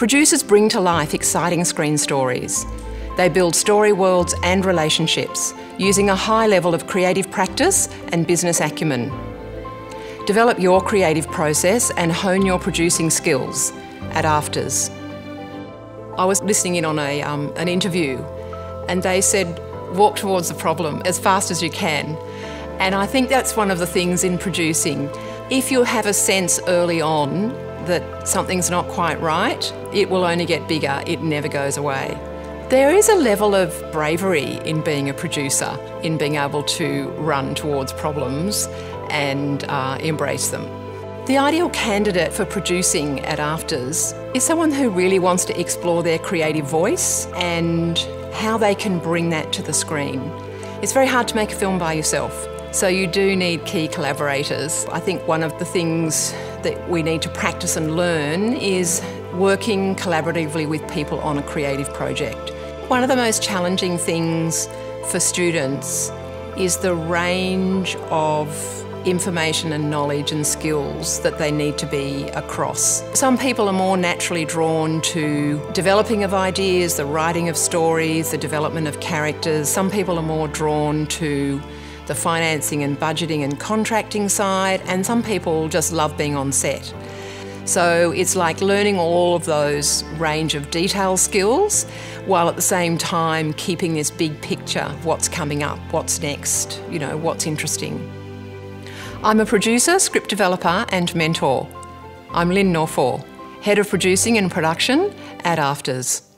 Producers bring to life exciting screen stories. They build story worlds and relationships using a high level of creative practice and business acumen. Develop your creative process and hone your producing skills at AFTRS. I was listening in on a, um, an interview and they said, walk towards the problem as fast as you can. And I think that's one of the things in producing. If you have a sense early on that something's not quite right, it will only get bigger, it never goes away. There is a level of bravery in being a producer, in being able to run towards problems and uh, embrace them. The ideal candidate for producing at AFTRS is someone who really wants to explore their creative voice and how they can bring that to the screen. It's very hard to make a film by yourself, so you do need key collaborators. I think one of the things that we need to practice and learn is working collaboratively with people on a creative project. One of the most challenging things for students is the range of information and knowledge and skills that they need to be across. Some people are more naturally drawn to developing of ideas, the writing of stories, the development of characters. Some people are more drawn to the financing and budgeting and contracting side, and some people just love being on set. So it's like learning all of those range of detail skills while at the same time keeping this big picture what's coming up, what's next, you know, what's interesting. I'm a producer, script developer, and mentor. I'm Lyn Norfor, Head of Producing and Production at AFTRS.